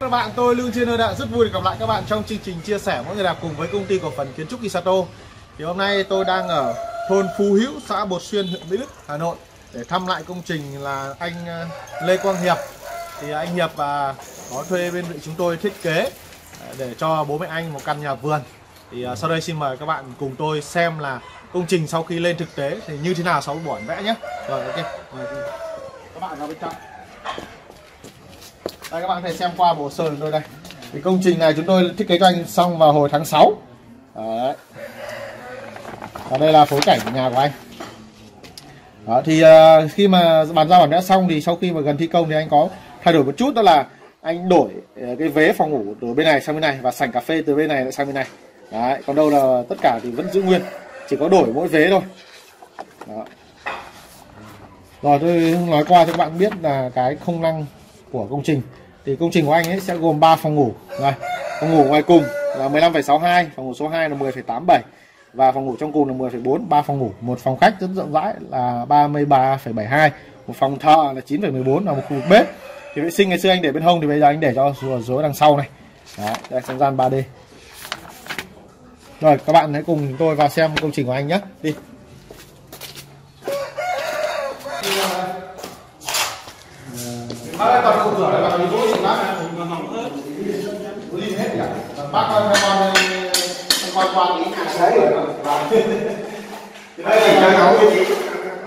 Các bạn, tôi Lương Trên Đã rất vui được gặp lại các bạn trong chương trình chia sẻ mỗi người đạp cùng với công ty cổ phần kiến trúc Isato. Thì hôm nay tôi đang ở thôn Phú Hữu, xã Bột Xuyên, huyện Mỹ Đức, Hà Nội để thăm lại công trình là anh ờ, Lê Quang Hiệp. Thì anh Hiệp à, có thuê bên vị chúng tôi thiết kế à, để cho bố mẹ anh một căn nhà vườn. Thì à, sau đây xin mời các bạn cùng tôi xem là công trình sau khi lên thực tế thì như thế nào sau buổi bản vẽ nhé. Rồi ok. Các bạn vào bên trong. Đây các bạn có thể xem qua bộ sơ của tôi đây. Thì công trình này chúng tôi thiết kế cho anh xong vào hồi tháng 6. Đấy. Và đây là phối cảnh của nhà của anh. Đó, thì uh, khi mà bàn giao bản vẽ xong thì sau khi mà gần thi công thì anh có thay đổi một chút đó là anh đổi uh, cái vế phòng ngủ từ bên này sang bên này và sảnh cà phê từ bên này sang bên này. Đấy, còn đâu là tất cả thì vẫn giữ nguyên, chỉ có đổi mỗi vế thôi. Đó. Rồi tôi nói qua cho các bạn biết là cái không năng của công trình. Thì công trình của anh ấy sẽ gồm 3 phòng ngủ. Này phòng ngủ ngoài cùng là 15,62 phòng ngủ số 2 là 10,87 và phòng ngủ trong cùng là 10,4 ba phòng ngủ. Một phòng khách rất rộng rãi là 33,72 một phòng thợ là 9,14 là một khu vực bếp. Thì vệ sinh ngày xưa anh để bên hông thì bây giờ anh để cho dưới đằng sau này. Đó đây không gian 3D rồi các bạn hãy cùng tôi vào xem công trình của anh nhé. Đi. Bác toàn không rửa lại bằng dối thì bác còn hỏng hết lim hết nhỉ bác con con con quan ý nhà đấy đây là nhà gấu như thế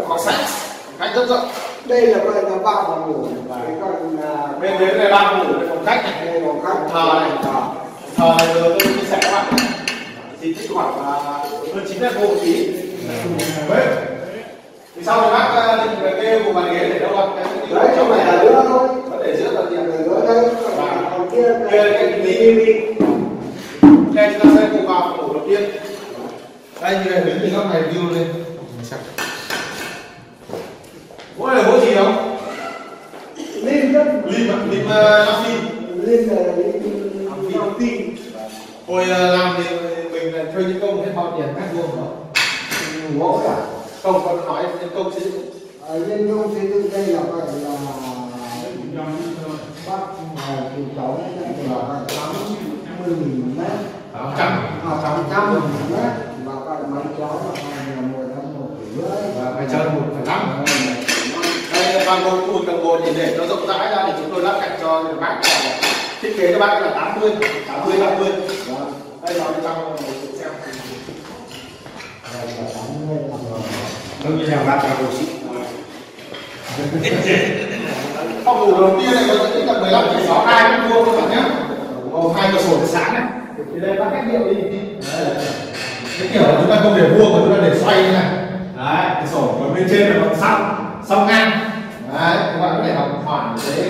có sạch khách rất rộng đây là gọi là ba phòng ngủ. Cái còn là bên dưới này ba phòng ngủ phòng khách này. Đây phòng khách. Thờ này. Thờ. Này rồi tôi chia sẻ các bạn. Thì tích khoảng hơn chín mét vuông tí. Bếp thì sau thì bác định về kêu của bàn ghế để đâu ạ? Đấy trong này là nữa thôi. Có để giữa là gì ạ nữa đây còn kia kia là cái tí đi đây chúng ta sẽ cùng vào ngủ đầu tiên. Đây như này đứng từ góc này view lên. Bố này bố gì không? Lên đất lim ạ lim nam phi lên là thông tin hồi ờ, làm thì mình thuê những công hết bao tiền mét vuông rồi? Gỗ cả không có nói nhân công xây dựng ở lên công xây dựng đây là gọi là bác chủ cháu là phải tám mươi nghìn mét. Tám trăm. À tám trăm nghìn mét. Và cái máy chó là mười năm một tỷ rưỡi. Và phải chơi một phải năm. Đây toàn bộ khu vực tầng một thì để nó rộng rãi ra thì chúng tôi lắp cạnh cho bác là thiết kế cho bác là 80 80 80 đây là trong mình xem không như là bạn là đồ sĩ phòng ngủ đầu tiên này có diện tích là 15 6 2 mét vuông các bạn nhé. Có hai cửa sổ để sáng này. Thì đây bác cách điệu đi. Đấy. cái kiểu là chúng ta không để vuông mà chúng ta để xoay như này. Đấy cửa sổ còn bên trên là bằng song song ngang. Đấy các bạn có thể học khoảng cái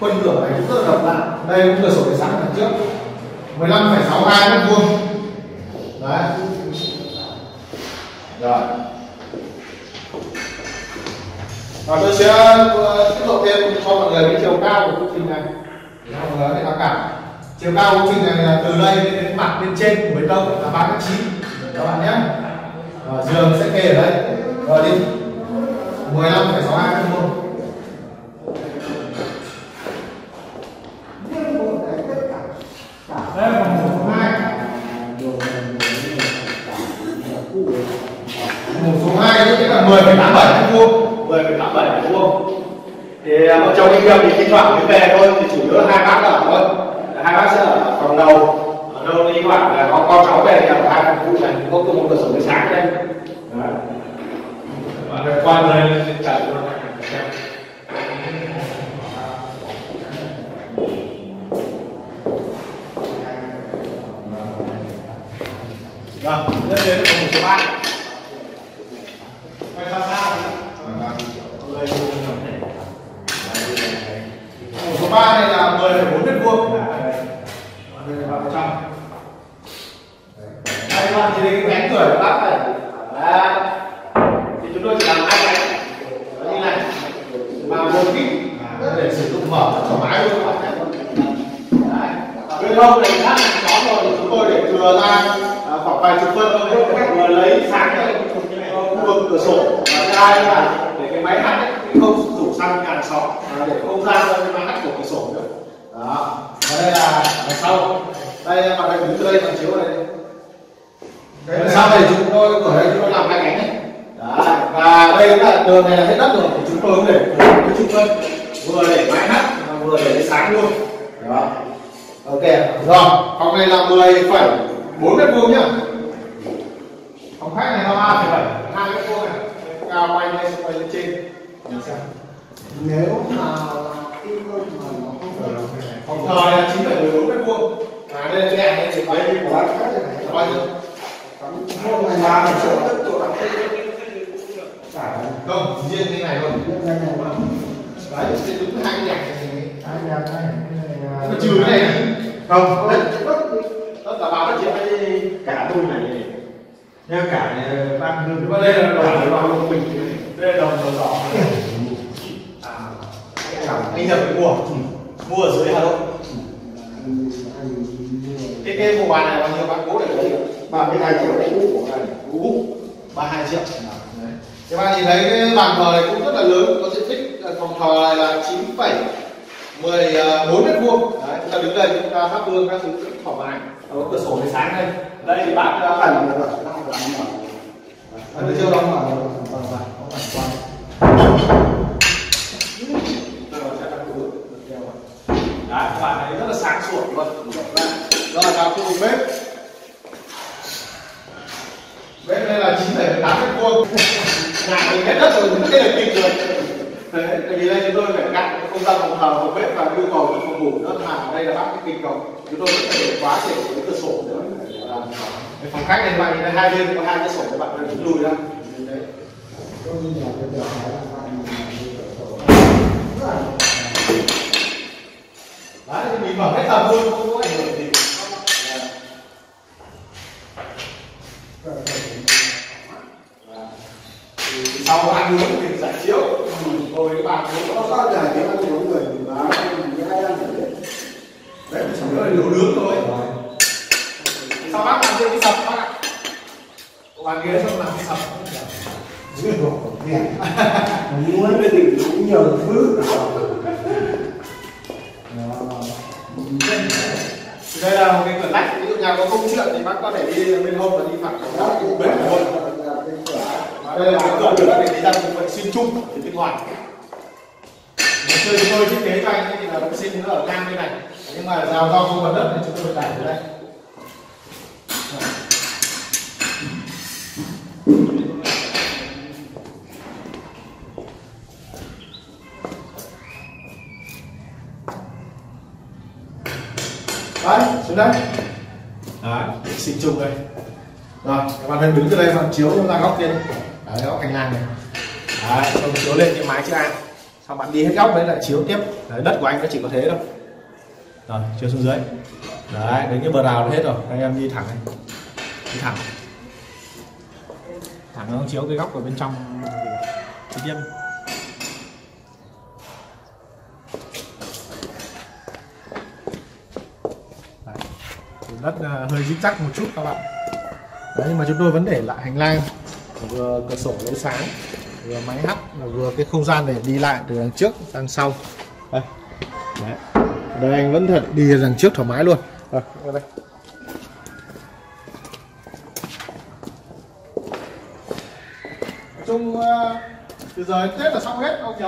khuôn cửa này cũng rất là độc lạ. Đây cũng cửa sổ để sáng đằng trước. 15,62 mét vuông. Đấy. Rồi và tôi sẽ ờ, tiết lộ thêm cho mọi người cái chiều cao của công trình này. Để mọi người có thể tham khảo. Chiều cao của công trình này là từ đây đến mặt bên trên của bê tông là ba mét chín. Các bạn nhé. Ờ, giường sẽ kê ở đây. Rồi đi 15,62 mét vuông đây là phòng ngủ số hai phòng ngủ số hai tức là 10,87 mét vuông 10,87 mét vuông thì à, vợ chồng anh Hiệp thì thi thoảng mới về thôi thì chủ yếu là hai bác ở thôi hai bác sẽ ở phòng đầu ở đâu thi thoảng là có con cháu về thì ở hai phòng phụ này có cùng một cửa sổ buổi sáng đây Đấy. bạn được quan lên chạy luôn xem Rồi, tiếp đến phòng ngủ số 3 Quay xa xa Người Phòng số 3 này là 10,4 mét vuông Đây các bạn thấy cái cánh cửa của bác này Đấy Thì chúng tôi chỉ làm hai cánh như này Và một kít để sử dụng mở thoải mái luôn các bạn nhé Bên hông này khác có rồi chúng tôi để thừa ra vài chục phân thôi. Vừa lấy sáng ra khu vực cửa sổ. Và thứ hai là để cái máy hắt ấy, không rủ sang nhà hàng xóm. Để không ra ra cái máy hắt của cửa sổ nữa. Đó. Và đây là sau. Đây bạn đang đứng từ đây bạn chiếu này Đằng sau này chúng tôi cửa đây chúng tôi làm hai cánh này. Đấy. và đây là tường này là hết đất rồi thì chúng tôi cũng để cái trung phân vừa để máy nắp và vừa để cái sáng luôn. Đó. Ok rồi phòng này là 10 phẩy bốn mét vuông nhá phòng khách này là ba bảy hai mét vuông này. Cao quay lên quay lên trên. Nhìn xem. nếu mà cái cơ mà nó không phòng thờ này là chín phẩy mười bốn mét vuông. À đây là cái đèn đây thì quay đi quá quá cái này bao nhiêu không phải là một chỗ đất chỗ đặt không riêng cái này cái này mà đấy sẽ đúng hai cái đèn này. Nhà cái này cái này nó trừ cái này không đất đất đất là bao đất triệu cả tôi này theo cả này ban hương và đây là đồng vào lông bình đây là đồng đồng đỏ anh nhập cái mua mua ở dưới hà nội. Cái cái bộ bàn này bao nhiêu? Bạn cố để lấy ba mươi hai triệu cũ của này cũ ba hai triệu. Các bạn nhìn thấy cái bàn thờ này cũng rất là lớn có diện tích phòng thờ này là chín phẩy mười bốn mét vuông. Đấy chúng ta đứng đây chúng ta thắp hương các thứ rất thoải mái có cửa sổ để sáng đây đây thì bác đã năm Ăn được chưa đâu mà Đấy, các bạn thấy rất là sáng sủa luôn Rồi vào khu vực bếp Bếp đây là 9,8 mét vuông Nhà mình hết đất rồi, cái này kịch rồi thế tại vì đây chúng tôi phải cạn cái không gian phòng thờ, phòng bếp và yêu cầu cho phòng ngủ nó thả ở đây là bác cái kịch cầu. Chúng tôi vẫn phải để quá để cái cửa sổ nữa Cái phòng khách này bạn nhìn hai bên có hai cái sổ các bạn phải lùi ra. Đấy. Là nấu nướng thôi. Sau bác làm thêm cái sập bác ạ? Bàn ghế xong làm cái sập. Dưới độ nghèo muốn cái cũng nhiều thứ thì đây là một cái cửa lách ví dụ nhà có công chuyện thì bác có thể đi bên hông và đi phẳng đó vào cũng bếp của hông cái đây là cái cửa nữa để đi ra bộ phận xuyên chung bên ngoài xưa chúng tôi thiết kế cho anh thì là vệ sinh nó ở ngang bên này nhưng mà rào rau không còn đất thì chúng tôi phải đẩy về đây. Đấy xuống đây. Đấy sinh chung đây. Rồi các bạn đang đứng từ đây bạn chiếu ra góc kia đấy góc hành lang này. Đấy xong chiếu lên cái mái chữ A. Xong bạn đi hết góc đấy là chiếu tiếp. Đấy, đất của anh nó chỉ có thế thôi rồi chiếu xuống dưới. Đấy, đến cái bờ rào là hết rồi. Anh em đi thẳng này đi thẳng. Thẳng nó chiếu cái góc ở bên trong. Trực tiếp đất à, hơi dính chắc một chút các bạn. Đấy, nhưng mà chúng tôi vẫn để lại hành lang. Vừa cửa sổ lối sáng, vừa máy hắt vừa cái không gian để đi lại từ đằng trước sang sau. Đây. Đấy. Đây, anh vẫn thật đi đằng trước thoải mái luôn. Ờ, Rồi đây. Chung ờ, từ giờ đến tết là xong hết, ông nhỉ